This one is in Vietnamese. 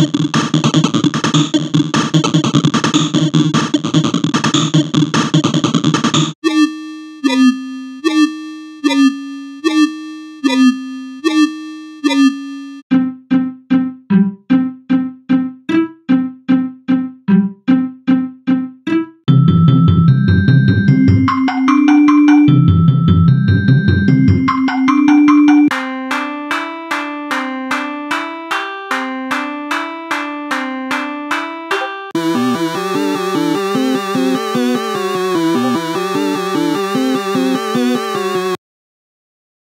Thank you.